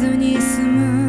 ずに済む